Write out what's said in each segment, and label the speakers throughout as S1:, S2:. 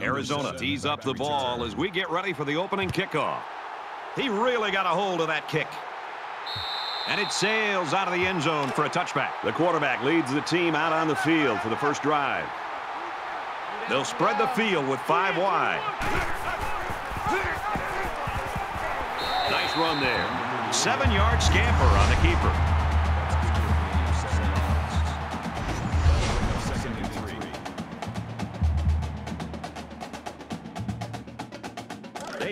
S1: Arizona tees up the ball as we get ready for the opening kickoff. He really got a hold of that kick. And it sails out of the end zone for a touchback. The quarterback leads the team out on the field for the first drive. They'll spread the field with five wide. Nice run there. Seven-yard scamper on the keeper.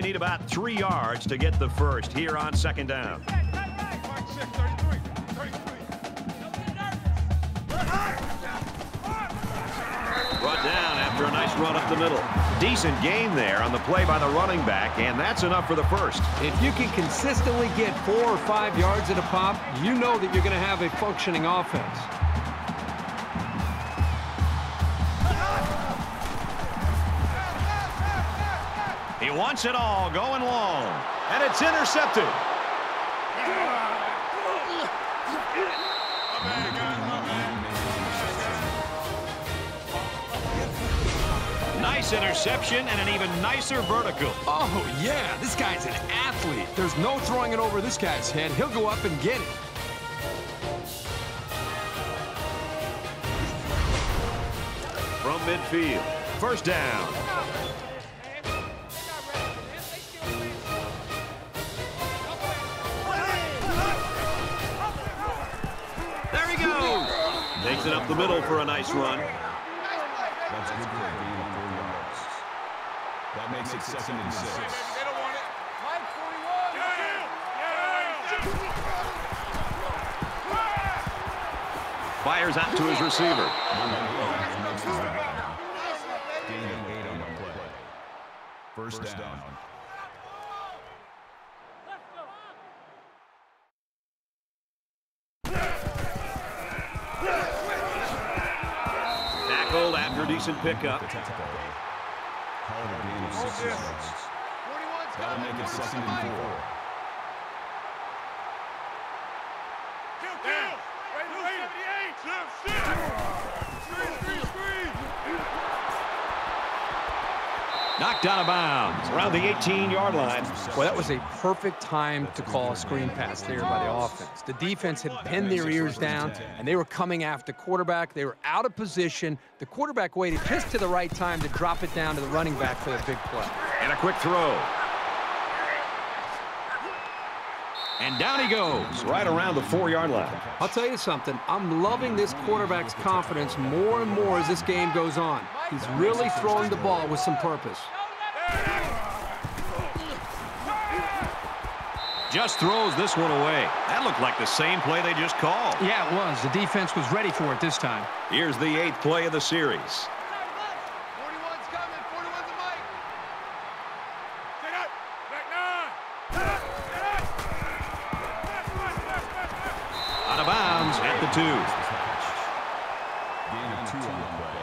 S1: Need about three yards to get the first here on second down. Brought down after a nice run up the middle. Decent gain there on the play by the running back, and that's enough for the first.
S2: If you can consistently get four or five yards at a pop, you know that you're going to have a functioning offense.
S1: Wants it all going long, and it's intercepted. Nice interception and an even nicer vertical.
S2: Oh, yeah, this guy's an athlete. There's no throwing it over this guy's head. He'll go up and get it.
S1: From midfield, first down. Takes it up the middle for a nice run.
S3: That's good for a gain of four yards. That makes it second and six.
S1: Fires out to his receiver. Decent pickup.
S3: The tackle. Call it a gain of six yards. That'll make it second and four.
S1: Knocked out of bounds around the 18-yard line.
S2: Well, that was a perfect time to call a screen pass there by the offense. The defense had pinned their ears down, and they were coming after quarterback. They were out of position. The quarterback waited just to the right time to drop it down to the running back for the big play.
S1: And a quick throw. And down he goes, right around the four-yard line.
S2: I'll tell you something. I'm loving this quarterback's confidence more and more as this game goes on. He's really throwing the ball with some purpose.
S1: Just throws this one away. That looked like the same play they just called.
S2: Yeah, it was. The defense was ready for it this time.
S1: Here's the eighth play of the series. Two.
S3: Gain of two on the play.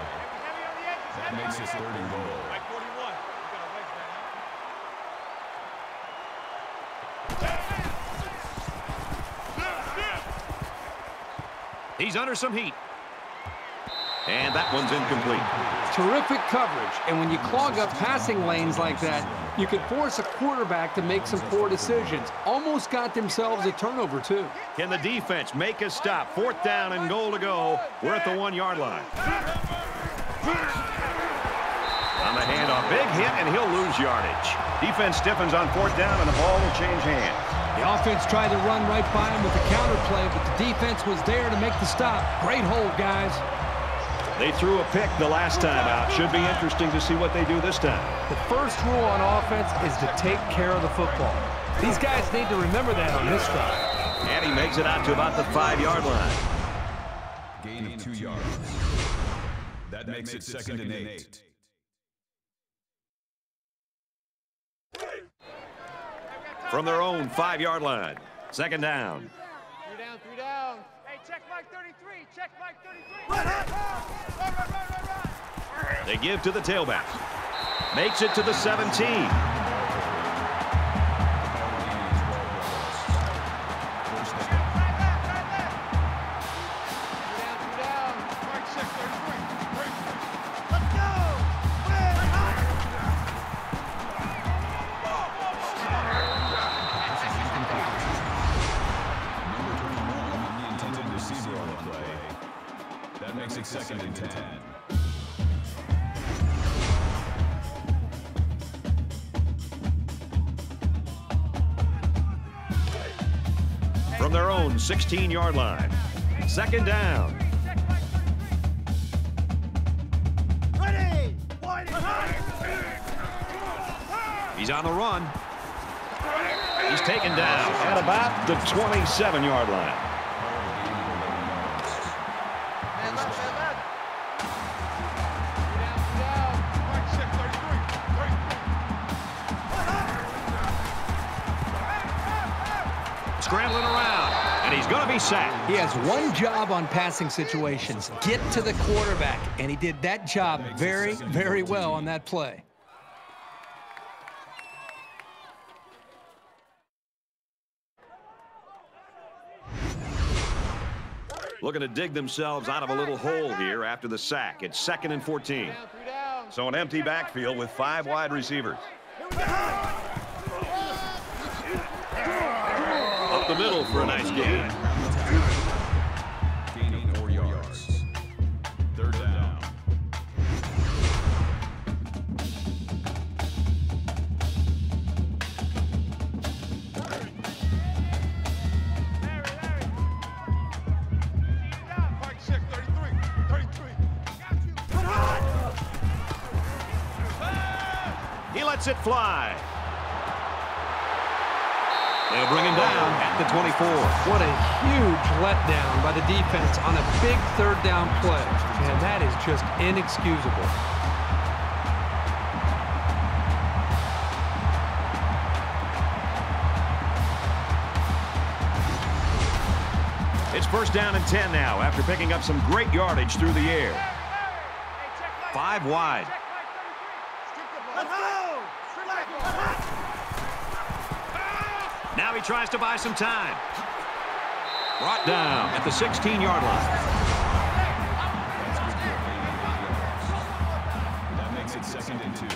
S3: That makes it third and goal.
S1: He's under some heat. And that one's incomplete.
S2: Terrific coverage, and when you clog up passing lanes like that, you can force a quarterback to make some poor decisions. Almost got themselves a turnover, too.
S1: Can the defense make a stop? Fourth down and goal to go. We're at the one-yard line. On the handoff, big hit, and he'll lose yardage. Defense stiffens on fourth down, and the ball will change hands.
S2: The offense tried to run right by him with the counter play, but the defense was there to make the stop. Great hold, guys.
S1: They threw a pick the last time out. Should be interesting to see what they do this time.
S2: The first rule on offense is to take care of the football. These guys need to remember that on this drive.
S1: And he makes it out to about the five-yard line.
S3: Gain of two yards. That makes it second and eight.
S1: From their own five-yard line. Second down.
S4: Three down, three down. Hey, check Mike 33. Check Mike 33.
S1: They give to the tailback. Makes it to the 17. 16-yard line. Second down. He's on the run. He's taken down at about the 27-yard line. He's going to be sacked.
S2: He has one job on passing situations, get to the quarterback, and he did that job very, very well on that play.
S1: Looking to dig themselves out of a little hole here after the sack. It's second and 14.
S4: Down, three down.
S1: So an empty backfield with five wide receivers. Up the middle for a nice gain. Fly. They'll bring him down at the 24.
S2: What a huge letdown by the defense on a big third down play. And that is just inexcusable.
S1: It's first down and 10 now after picking up some great yardage through the air.
S4: Hey, check Mike.
S1: Five wide.
S4: Check Mike 33. Let's go!
S1: Now he tries to buy some time. Brought down at the 16-yard line.
S3: That makes it second and two.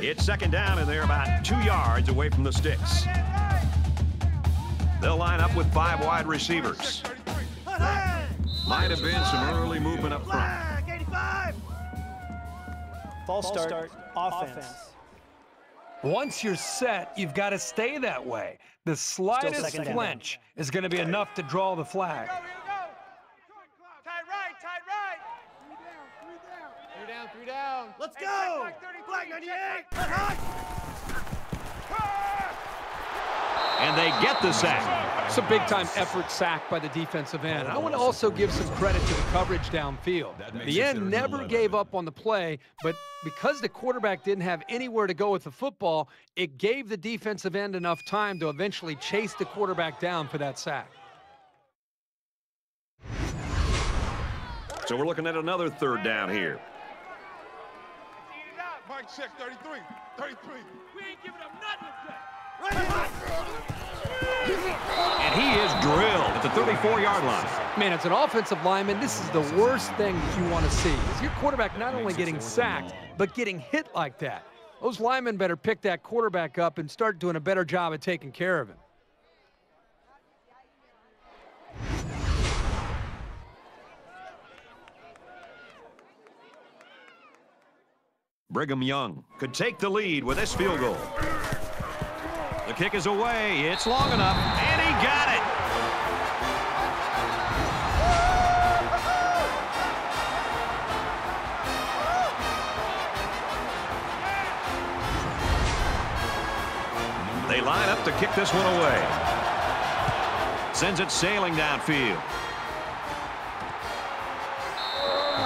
S1: It's second down, and they're about two yards away from the sticks. They'll line up with five wide receivers. Might have been some early movement up front.
S5: False start, offense.
S2: Once you're set, you've got to stay that way. The slightest
S5: second down.
S2: flinch is going to be enough to draw the flag.
S4: Go, here we go. Tight right, tight right. Three down, three down. Let's go. Black 98.
S1: And they get the sack.
S2: It's a big-time effort sack by the defensive end. I want to also give some credit to the coverage downfield.
S3: makes
S2: The end never
S3: 11.
S2: gave up on the play, but because the quarterback didn't have anywhere to go with the football, it gave the defensive end enough time to eventually chase the quarterback down for that sack.
S1: So we're looking at another third down here.
S4: Mike check 33, 33. We ain't giving up nothing today.
S1: And he is drilled at the 34-yard line.
S2: Man, as an offensive lineman, this is the worst thing that you want to see. Is your quarterback not only getting sacked, but getting hit like that. Those linemen better pick that quarterback up and start doing a better job of taking care of him.
S1: Brigham Young could take the lead with this field goal. Kick is away. It's long enough, and he got it. They line up to kick this one away. Sends it sailing downfield.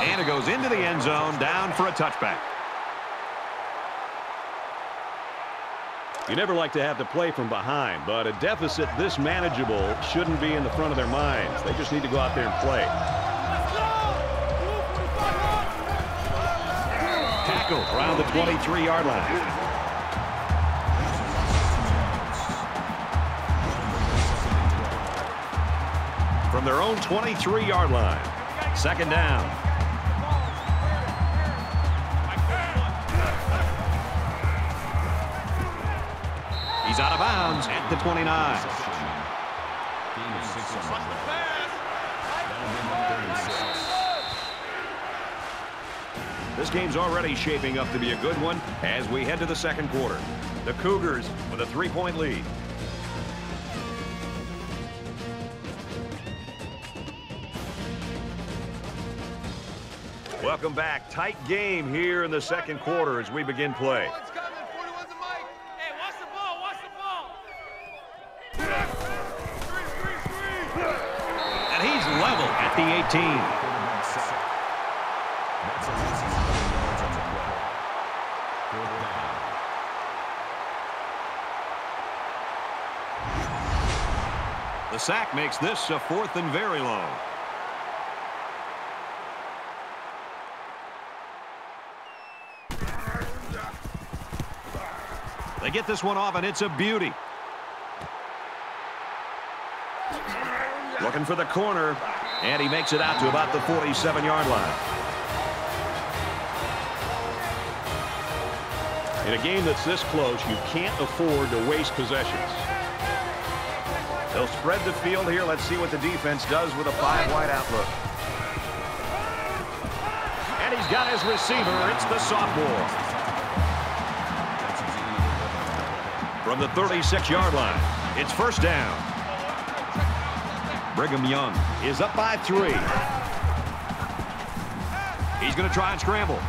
S1: And it goes into the end zone, down for a touchback. You never like to have to play from behind, but a deficit this manageable shouldn't be in the front of their minds. They just need to go out there and play. Tackle around the 23-yard line. From their own 23-yard line. Second down. At the 29.
S3: Gain of six on the play. That'll bring up third and six.
S1: This game's already shaping up to be a good one as we head to the second quarter. The Cougars with a three-point lead. Welcome back. Tight game here in the second quarter as we begin play.
S4: 19. The
S3: sack
S1: makes this a fourth and very low. They get this one off, and it's a beauty. Looking for the corner and he makes it out to about the 47-yard line. In a game that's this close, you can't afford to waste possessions. They'll spread the field here. Let's see what the defense does with a five-wide outlook. And he's got his receiver. It's the sophomore.
S3: That's a gain of 11 on the play.
S1: From the 36-yard line, it's first down. Brigham Young is up by three. He's going to try and scramble.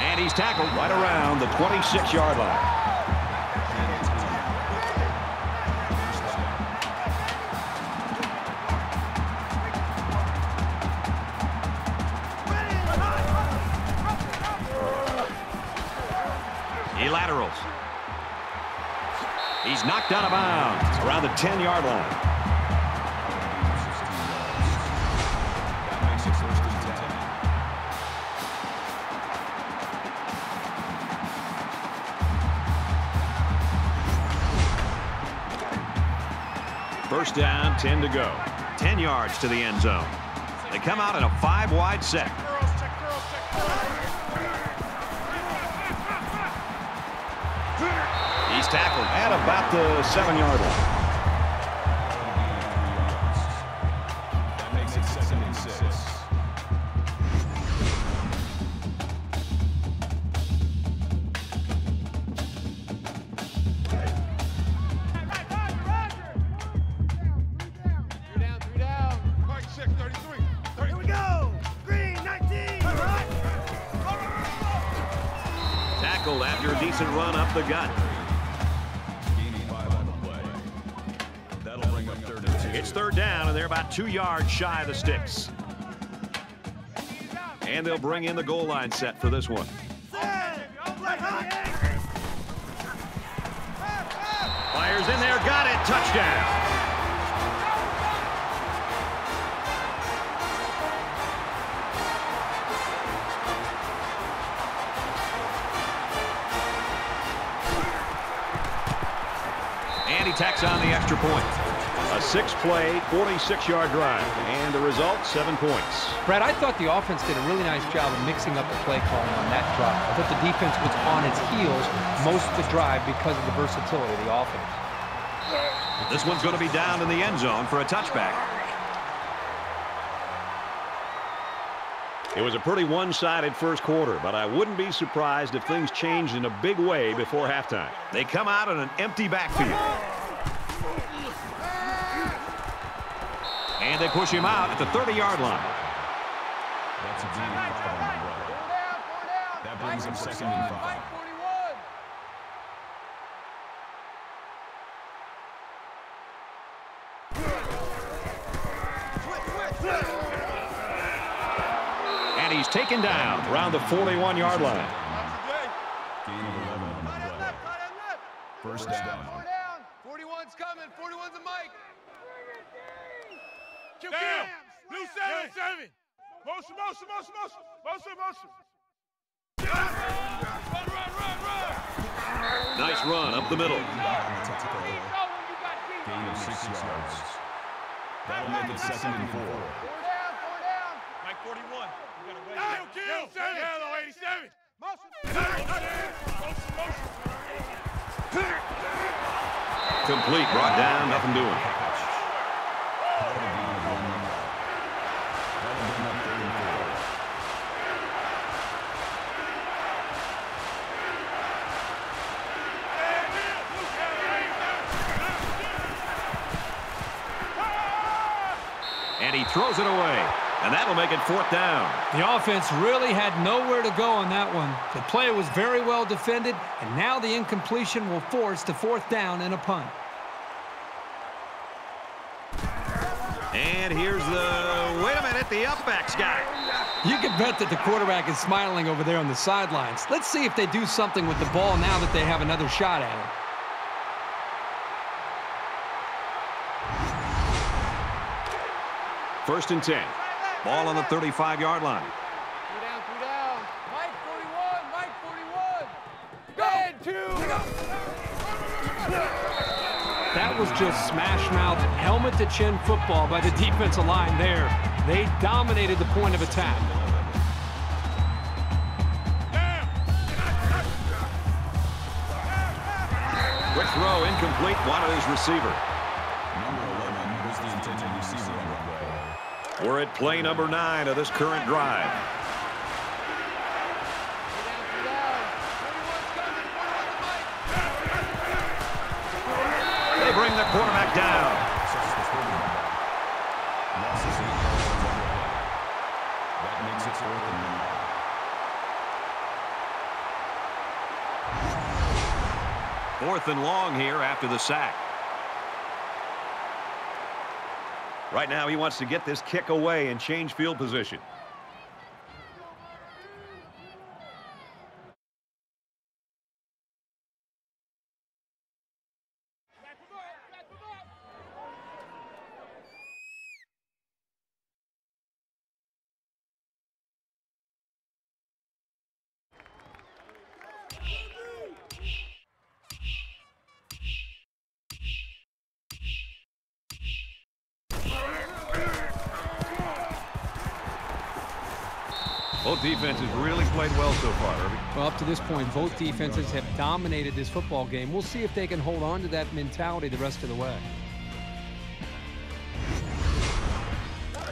S1: And he's tackled right around the 26-yard line. He laterals. He's knocked out of bounds around the 10-yard line. Down, 10 to go. 10 yards to the end zone. They come out in a five-wide set. He's tackled at about the seven-yard line.
S3: Two
S1: yards shy of the sticks. And they'll bring in the goal line set for this one. Fires in there, got it, touchdown. Six-play, 46-yard drive. And the result, seven points.
S2: Brad, I thought the offense did a really nice job of mixing up the play calling on that drive. I thought the defense was on its heels most of the drive because of the versatility of the offense.
S1: This one's going to be down in the end zone for a touchback. It was a pretty one-sided first quarter, but I wouldn't be surprised if things changed in a big way before halftime. They come out in an empty backfield. And they push him out at the 30-yard line.
S3: That's a gain of five on the play. That brings him second and five.
S1: And he's taken down around the 41-yard line.
S3: Gain of 11 on the play. First down.
S4: Down. 41's coming. 41's a mic. Kill
S6: Down.
S4: Cam.
S6: Blue seven, seven. Motion, motion, motion, motion. Motion, motion. Run, run, run, run.
S1: Nice run up the middle.
S3: Gain of six yards. That'll make it second and four.
S4: Four down. Four down.
S6: Mike 41. You gotta wait. Kill, kill. Seven. Yellow 87.
S4: Motion.
S6: Motion, motion.
S1: Complete, brought down, nothing doing. Throws it away. And that'll make it fourth down.
S2: The offense really had nowhere to go on that one. The play was very well defended, and now the incompletion will force the fourth down and a punt.
S1: And here's the, wait a minute, the upbacks guy.
S2: You can bet that the quarterback is smiling over there on the sidelines. Let's see if they do something with the ball now that they have another shot at it.
S1: First and 10. Ball on the 35-yard line.
S4: Three down, three down. Mike 41, Mike 41. Go! And two.
S2: That was just smash mouth, helmet to chin football by the defensive line there. They dominated the point of attack.
S1: Quick throw, incomplete, wanted his receiver.
S3: Number 11 was the intended receiver on that play.
S1: We're at play number nine of this current drive.
S4: Three down, three down. 41's coming, 41 to Mike.
S1: They bring the quarterback down.
S3: Sets the quarterback. Loss is eight yards on the play. That makes it fourth and one.
S1: Fourth and long here after the sack. Right now, he wants to get this kick away and change field position.
S2: This point, both defenses have dominated this football game. We'll see if they can hold on to that mentality the rest of the way.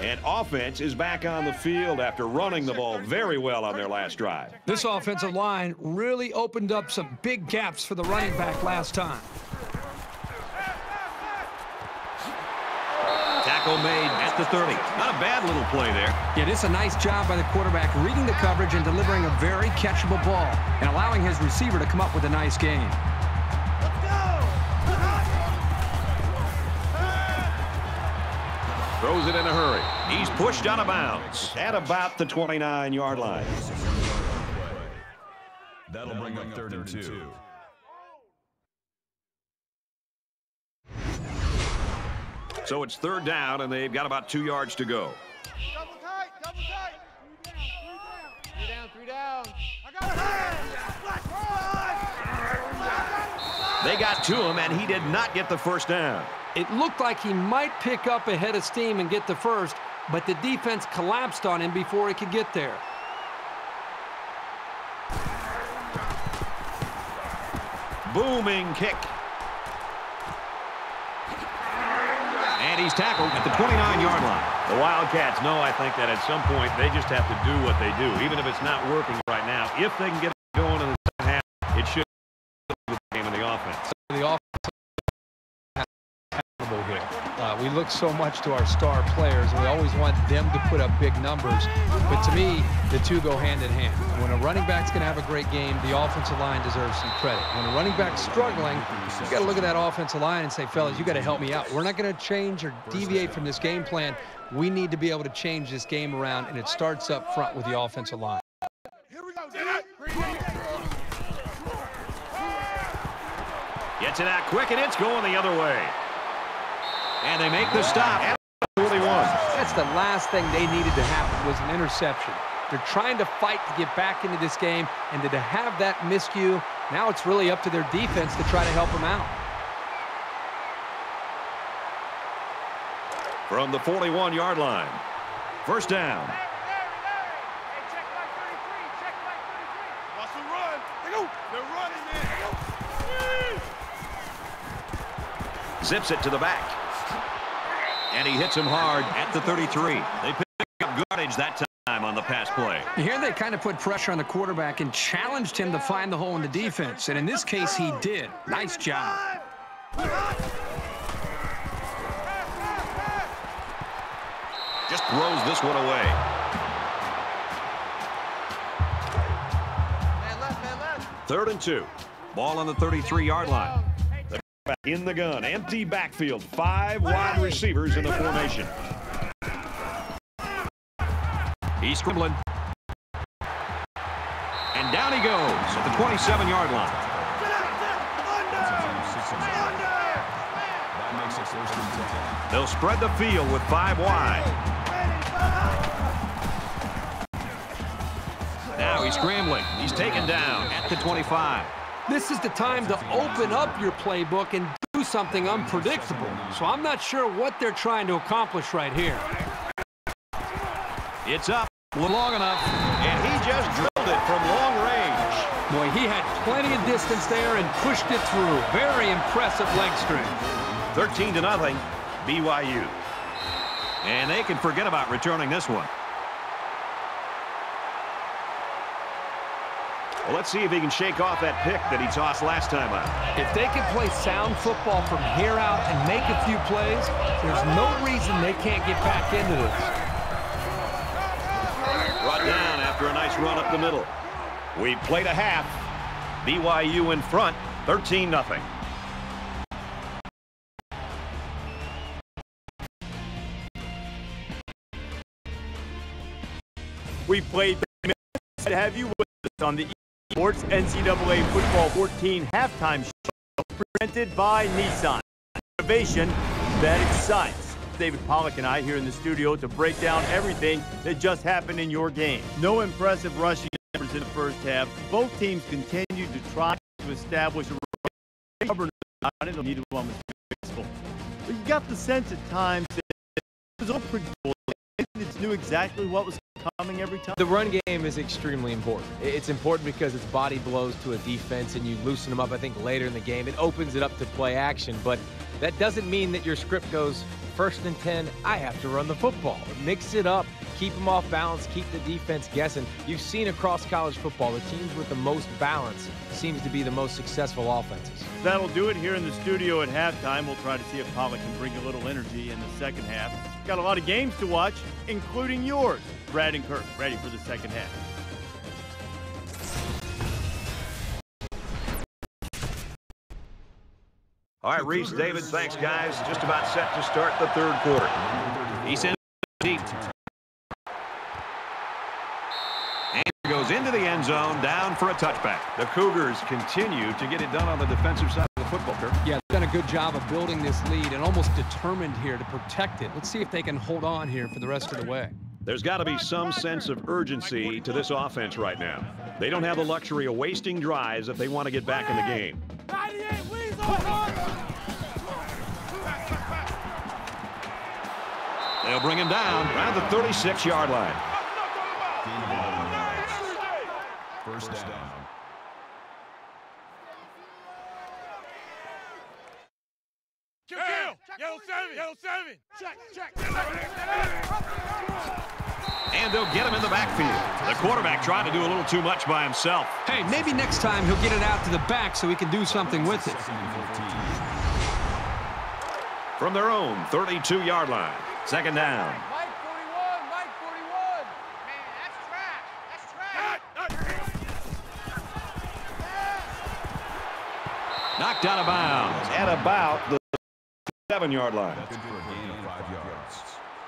S1: And offense is back on the field after running the ball very well on their last drive.
S2: This offensive line really opened up some big gaps for the running back last time.
S1: Tackle made the 30. Not a bad little play there.
S2: Yeah, it is a nice job by the quarterback reading the coverage and delivering a very catchable ball and allowing his receiver to come up with a nice game.
S1: Throws it in a hurry. He's pushed out of bounds at about the 29-yard line.
S3: That'll bring up 32.
S1: So it's third down, and they've got about two yards to go.
S4: Double tight, double tight. Three down, three down. I got it.
S1: They got to him, and he did not get the first down.
S2: It looked like he might pick up a head of steam and get the first, but the defense collapsed on him before he could get there.
S1: Booming kick. He's tackled at the 29-yard line. The Wildcats know, I think, that at some point they just have to do what they do, even if it's not working right now. If they can get it going in the second half, it should be the game in the offense.
S2: The offense here. Uh, we look so much to our star players, and we always want them to put up big numbers. But to me, the two go hand in hand. When a running back's going to have a great game, the offensive line deserves some credit. When a running back's struggling, you got to look at that offensive line and say, fellas, you got to help me out. We're not going to change or deviate from this game plan. We need to be able to change this game around, and it starts up front with the offensive line.
S6: Here we go, Dad.
S1: Gets it out quick, and it's going the other way. And they make the stop at 41.
S2: That's the last thing they needed to happen was an interception. They're trying to fight to get back into this game, and to have that miscue, now it's really up to their defense to try to help them out.
S1: From the 41-yard line. First down.
S4: Larry, Larry. Hey, check Mike 33, check Mike 33.
S6: Watch the run. They go. They're running, man.
S1: Zips it to the back. And he hits him hard at the 33. They pick up yardage that time on the pass play.
S2: Here they kind of put pressure on the quarterback and challenged him to find the hole in the defense. And in this case, he did. Nice job.
S1: Just throws this one away.
S4: Man left, man left.
S1: Third and two. Ball on the 33-yard line. In the gun. Empty backfield. Five wide receivers in the formation. He's scrambling. And down he goes at the 27-yard line.
S3: That makes it first and 10.
S1: They'll spread the field with five wide. Now he's scrambling. He's taken down at the 25.
S2: This is the time to open up your playbook and do something unpredictable. So I'm not sure what they're trying to accomplish right here.
S1: It's up long enough, and he just drilled it from long range.
S2: Boy, he had plenty of distance there and pushed it through. Very impressive leg strength.
S1: 13 to nothing, BYU. And they can forget about returning this one. Well, let's see if he can shake off that pick that he tossed last time out.
S2: If they can play sound football from here out and make a few plays, there's no reason they can't get back into this.
S1: Brought down after a nice run up the middle. We played a half. BYU in front, 13 nothing.
S7: We played 30 minutes to have you with us on the Sports NCAA Football 14 halftime show presented by Nissan. Innovation that excites. David Pollack and I here in the studio to break down everything that just happened in your game. No impressive rushing numbers in the first half. Both teams continued to try to establish a it. Neither one was successful. But you got the sense at times that it was all predictable. It's knew exactly what was coming every time.
S8: The run game is extremely important. It's important because it's body blows to a defense and you loosen them up, I think, later in the game. It opens it up to play action, but that doesn't mean that your script goes first and 10, I have to run the football. Mix it up, keep them off balance, keep the defense guessing. You've seen across college football, the teams with the most balance seems to be the most successful offenses.
S7: That'll do it here in the studio at halftime. We'll try to see if Pollack can bring a little energy in the second half. Got a lot of games to watch, including yours. Brad and Kirk ready for the second half.
S1: All right, Rece, David, thanks, guys. Just about set to start the third quarter. He sends deep. And goes into the end zone, down for a touchback. The Cougars continue to get it done on the defensive side of the football, Kirk.
S2: Yeah, they've done a good job of building this lead and almost determined here to protect it. Let's see if they can hold on here for the rest of the way.
S1: There's got to be some sense of urgency to this offense right now. They don't have the luxury of wasting drives if they want to get back in the game. They'll bring him down around the 36-yard line.
S3: Gain of 11 yards. First down.
S6: Kill, kill. Yellow seven. Yellow seven. Check, check.
S1: And they'll get him in the backfield. The quarterback trying to do a little too much by himself.
S2: Hey, maybe next time he'll get it out to the back so he can do something with it.
S3: Second and 15.
S1: From their own 32-yard line. Second down.
S4: Mike 41, Mike 41. That's trash. That's trash.
S1: Knocked out of bounds at about the seven-yard line.
S3: That's good for a gain of five yards.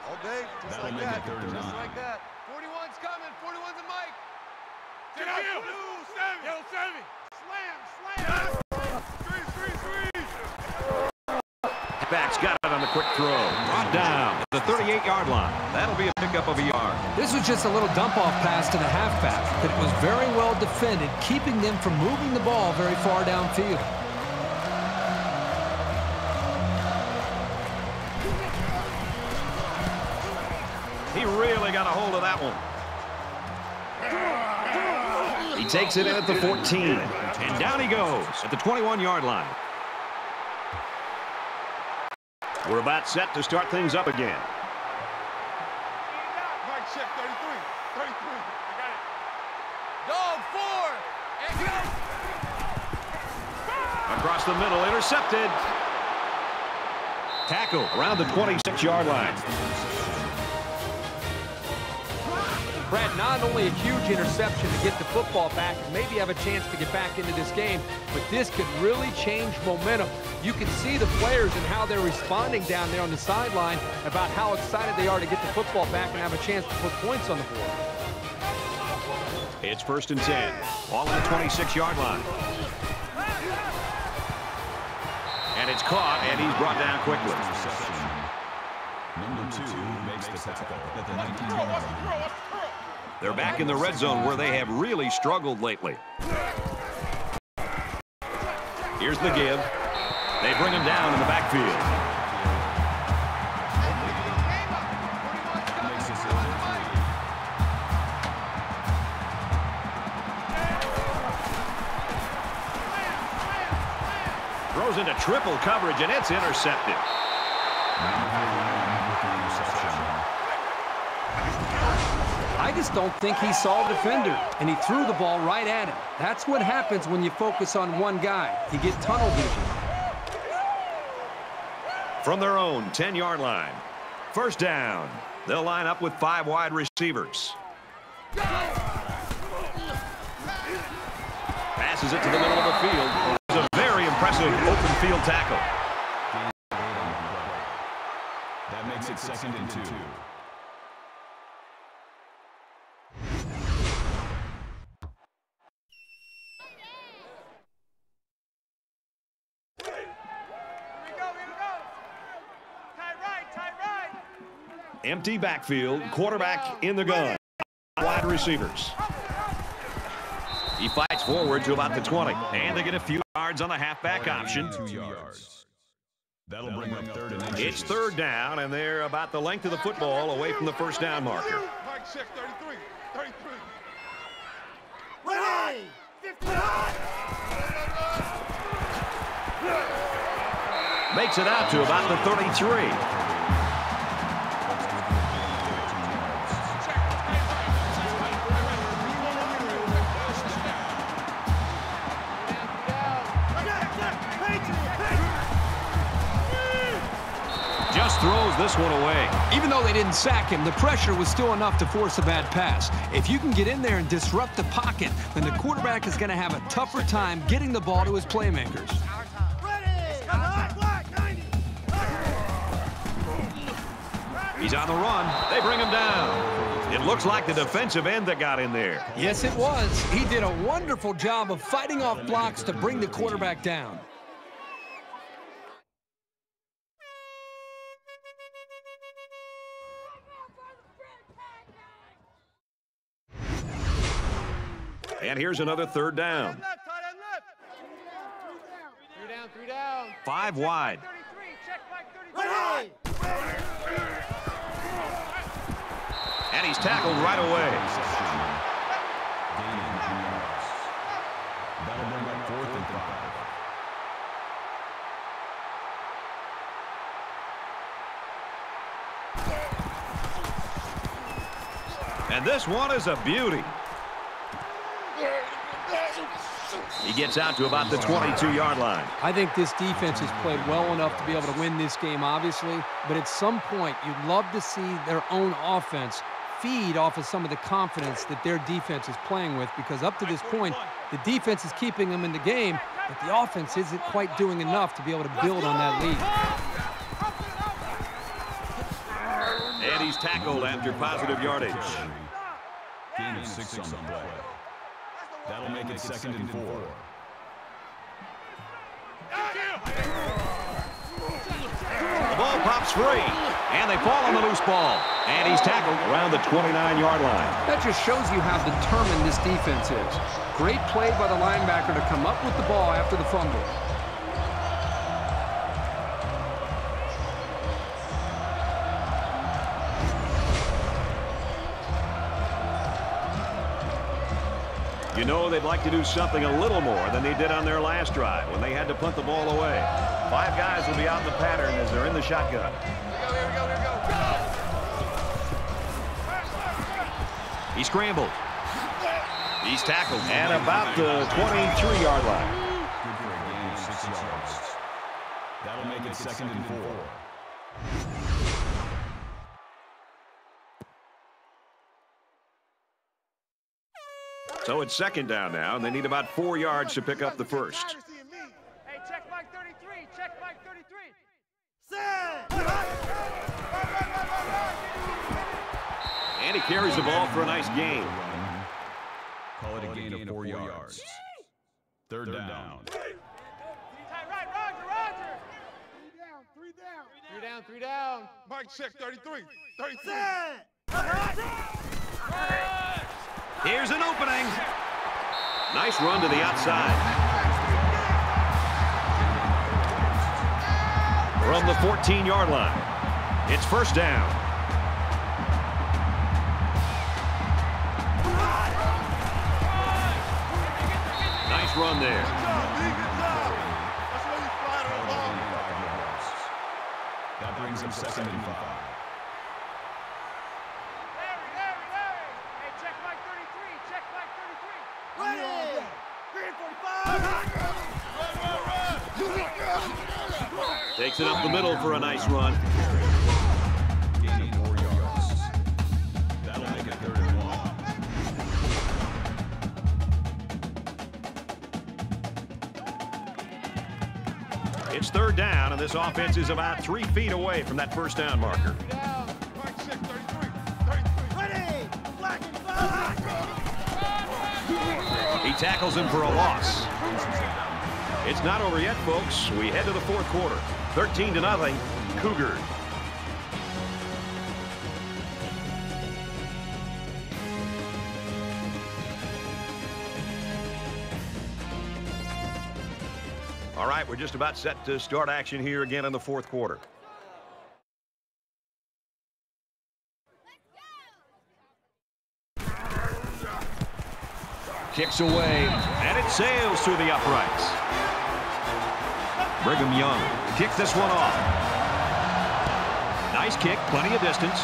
S4: All day, just
S3: That'll
S4: like
S3: make
S4: that.
S3: it third and
S4: just
S3: nine.
S4: like that. 41's coming. 41's a Mike.
S6: Get out. Blue seven. Yellow seven.
S4: Slam, slam.
S6: Three, three, three.
S1: Back's got it on the quick throw. Brought down the 38-yard line. That'll be a pickup of a yard.
S2: This was just a little dump-off pass to the halfback, but it was very well defended, keeping them from moving the ball very far downfield.
S1: Got a hold of that one. He takes it in at the 14. And down he goes at the 21-yard line. We're about set to start things up again.
S6: Mike, check 33. 33. I got it.
S4: Dog, four. And go.
S1: Across the middle, intercepted. Tackle around the 26-yard line.
S2: Brad, not only a huge interception to get the football back and maybe have a chance to get back into this game, but this could really change momentum. You can see the players and how they're responding down there on the sideline about how excited they are to get the football back and have a chance to put points on the board.
S1: It's first and 10. Ball on the 26-yard line. And it's caught, and he's brought down quickly.
S3: Number two makes the tackle at the 19-yard line.
S1: They're back in the red zone where they have really struggled lately. Here's the give. They bring him down in the backfield. Throws into triple coverage, and it's intercepted.
S2: Just don't think he saw a defender, and he threw the ball right at him. That's what happens when you focus on one guy. You get tunnel vision.
S1: From their own 10-yard line. First down. They'll line up with five wide receivers. Passes it to the middle of the field. It's a very impressive open field tackle.
S3: That makes it second and two.
S4: Here we go, here we go. Tight right, tight right.
S1: Empty backfield. Quarterback in the gun. Wide receivers. He fights forward to about the 20. And they get a few yards on the halfback option.
S3: Two yards. That'll bring up third and.
S1: It's third down, and they're about the length of the football away from the first down marker.
S6: Mike, check 33. 33.
S4: Ready. 59.
S1: Makes it out to about the 33. Throws this one away.
S2: Even though they didn't sack him, the pressure was still enough to force a bad pass. If you can get in there and disrupt the pocket, then the quarterback is going to have a tougher time getting the ball to his playmakers.
S4: Ready. Black, black, 90.
S1: He's on the run. They bring him down. It looks like the defensive end that got in there.
S2: Yes, it was. He did a wonderful job of fighting off blocks to bring the quarterback down.
S1: And here's another third down.
S4: Three down, three down.
S1: Five wide.
S4: 33, check Mike 33.
S1: And he's tackled right away.
S3: And
S1: this one is a beauty. He gets out to about the 22-yard line.
S2: I think this defense has played well enough to be able to win this game, obviously. But at some point, you'd love to see their own offense feed off of some of the confidence that their defense is playing with because up to this point, the defense is keeping them in the game, but the offense isn't quite doing enough to be able to build on that lead.
S1: And he's tackled after positive yardage.
S3: Gain of six on the play. That'll make it second and four.
S1: The ball pops free, and they fall on the loose ball. And he's tackled around the 29-yard line.
S2: That just shows you how determined this defense is. Great play by the linebacker to come up with the ball after the fumble.
S1: They'd like to do something a little more than they did on their last drive when they had to punt the ball away. Five guys will be out in the pattern as they're in the shotgun. He scrambled. He's tackled. And about the 23-yard line.
S3: Good for a gain of six yards. That'll make it second and four.
S1: So it's second down now, and they need about four yards to pick up the first.
S4: Hey, check Mike 33. Check Mike 33.
S1: And he carries the ball for a nice gain.
S3: Call it a gain of four yards. Third down.
S4: Tight right, Roger, Roger.
S6: Three down.
S4: Three down, three down.
S6: Mike check 33. 33.
S1: Here's an opening. Nice run to the outside. From the 14-yard line, it's first down. Nice run there.
S6: That's why you fly to the
S3: Call it a
S6: ball.
S3: gain of five yards. That brings up second and five.
S4: Larry, Larry, Larry. Hey, check Mike 33. Check Mike 33.
S1: Takes it up the middle for a nice run. It's third down, and this offense is about three feet away from that first down marker.
S6: Mike check 33. 33.
S1: He tackles him for a loss. It's not over yet, folks. We head to the fourth quarter. 13 to nothing. Cougars. All right, we're just about set to start action here again in the fourth quarter. Kicks away, and it sails through the uprights. Brigham Young kicked this one off. Nice kick, plenty of distance.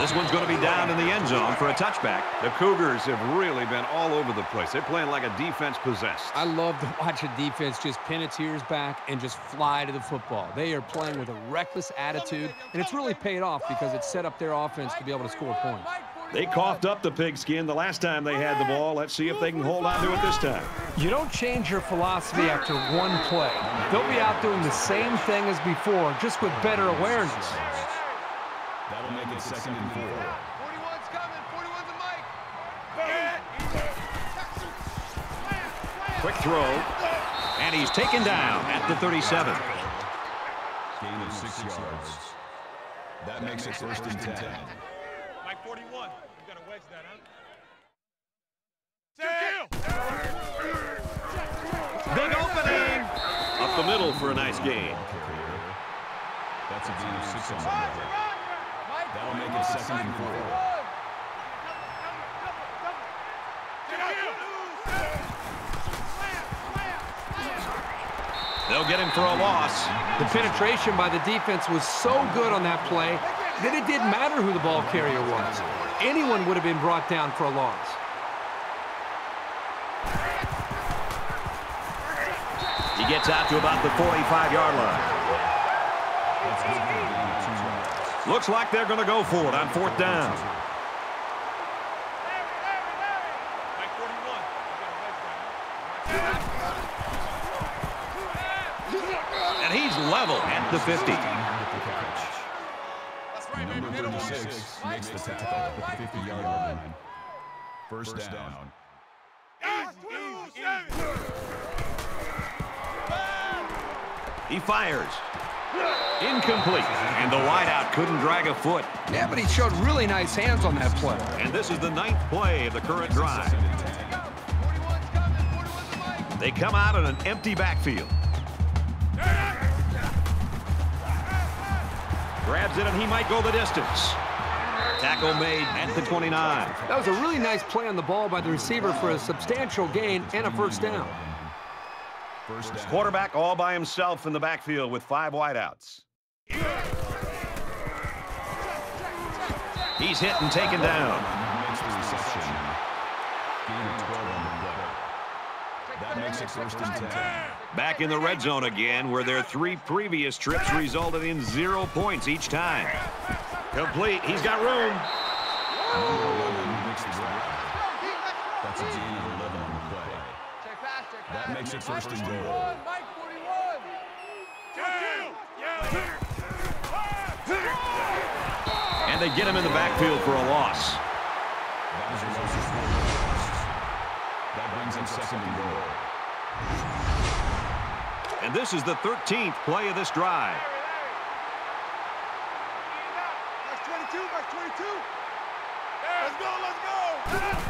S1: This one's going to be down in the end zone for a touchback. The Cougars have really been all over the place. They're playing like a defense possessed.
S2: I love to watch a defense just pin its ears back and just fly to the football. They are playing with a reckless attitude, and it's really paid off because it set up their offense to be able to score points.
S1: They coughed up the pigskin the last time they had the ball. Let's see if they can hold on to it this time.
S2: You don't change your philosophy after one play. They'll be out doing the same thing as before, just with better awareness.
S3: That'll make it second and four.
S4: 41's coming. 41's a
S1: Quick throw. And he's taken down at the 37.
S3: Gain of six yards. That makes it first and
S1: 10. For a nice gain.
S3: That's a gain of six on the
S4: Roger,
S3: day.
S4: Roger.
S3: That'll make it second and four.
S1: They'll get him for a loss.
S2: The penetration by the defense was so good on that play that it didn't matter who the ball carrier was. Anyone would have been brought down for a loss.
S1: Gets out to about the 45-yard line.
S3: That's good for a gain of two yards.
S1: Looks like they're going to go for it on fourth down.
S6: Mike 41. You got to wedge that, huh?
S1: And he's level at the 50.
S6: That's right, baby.
S3: Number
S6: Hit him on
S3: 36 makes the tackle at the 50-yard line. First down.
S6: Easy, easy.
S1: He fires. Incomplete. And the wideout couldn't drag a foot.
S2: Yeah, but he showed really nice hands on that play.
S1: And this is the ninth play of the current drive.
S4: 41's coming. 41's a Mike.
S1: They come out in an empty backfield. Grabs it, and he might go the distance. Tackle made at the 29.
S2: That was a really nice play on the ball by the receiver for a substantial gain and a first down.
S3: First down.
S1: Quarterback all by himself in the backfield with five wideouts. He's hit and taken down.
S3: Makes the reception. Gain of 12 on the play. That makes it first and 10.
S1: Back in the red zone again, where their three previous trips resulted in zero points each time. Complete. He's got room.
S3: Number 11 makes the grab. That's a gain of 11 on the play.
S4: Check pass, check pass.
S3: That makes it first and goal.
S4: Mike 41.
S1: And they get him in the backfield for a loss.
S3: That brings up second and goal.
S1: And this is the 13th play of this drive.
S6: Mark 22, Mark 22. Let's go, let's go.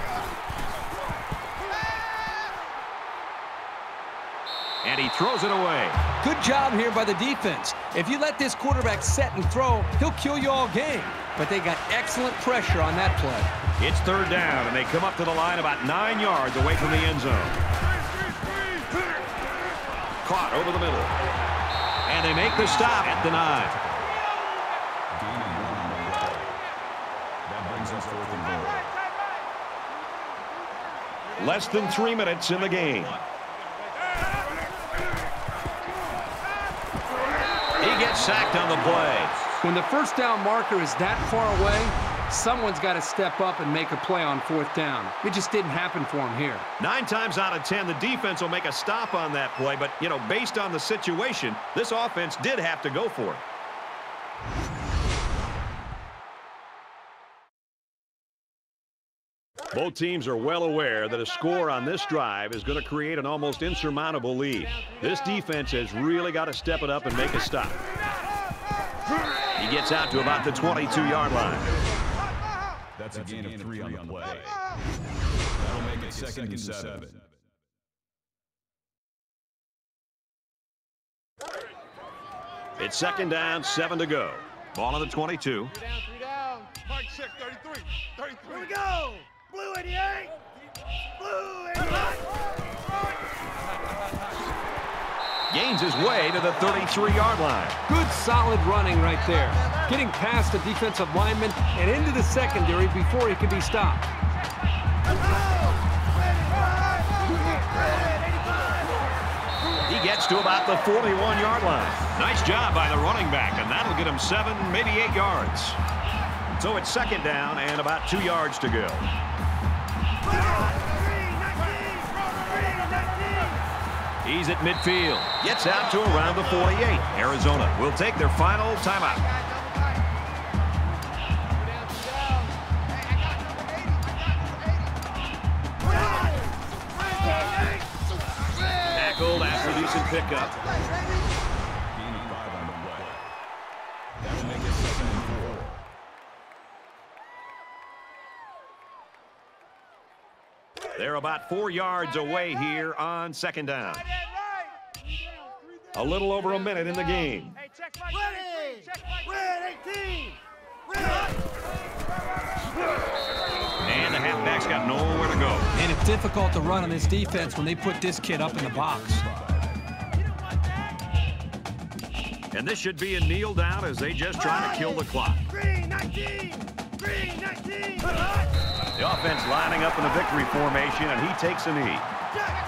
S1: And he throws it away.
S2: Good job here by the defense. If you let this quarterback set and throw, he'll kill you all game. But they got excellent pressure on that play.
S1: It's third down, and they come up to the line about nine yards away from the end zone. Caught over the middle. And they make the stop at the nine.
S3: Gain of one on the play. That brings up fourth and goal.
S1: Less than three minutes in the game. He gets sacked on the play.
S2: When the first down marker is that far away, someone's got to step up and make a play on fourth down. It just didn't happen for him here.
S1: Nine times out of ten, the defense will make a stop on that play, but, you know, based on the situation, this offense did have to go for it. Both teams are well aware that a score on this drive is going to create an almost insurmountable lead. This defense has really got to step it up and make a stop. He gets out to about the 22-yard line.
S3: That's a gain of three on the play. That'll make it second and seven.
S1: It's second down, seven to go. Ball on the 22.
S4: Three down, three down.
S6: Mark check 33. 33.
S4: Here we go. Blue 88. Blue 88.
S1: Gains his way to the 33-yard line.
S2: Good solid running right there. Getting past the defensive lineman and into the secondary before he can be stopped.
S1: He gets to about the 41-yard line. Nice job by the running back, and that'll get him seven, maybe eight yards. So it's second down and about two yards to go. He's at midfield. Gets out to around the 48. Arizona will take their final timeout. Tackled after decent pickup. They're about four yards away here on second down. A little over a minute in the game.
S4: Hey, check Mike 33. Check Mike
S6: Red 18.
S1: And the halfback's got nowhere to go.
S2: And it's difficult to run on this defense when they put this kid up in the box.
S1: And this should be a kneel down as they just try to kill the clock.
S4: Green 19. Green 19.
S1: The offense lining up in the victory formation, and he takes a knee.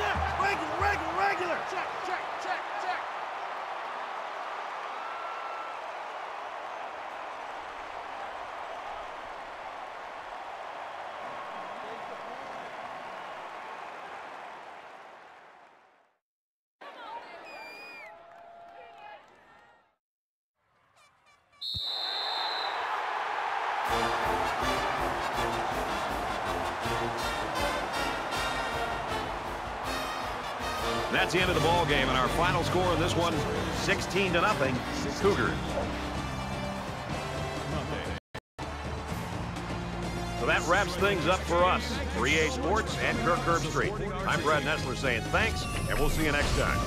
S1: That's the end of the ball game, and our final score in this one, 16 to nothing, Cougars. So that wraps things up for us. 3A Sports and Kirk Herbstreit. I'm Brad Nessler saying thanks, and we'll see you next time.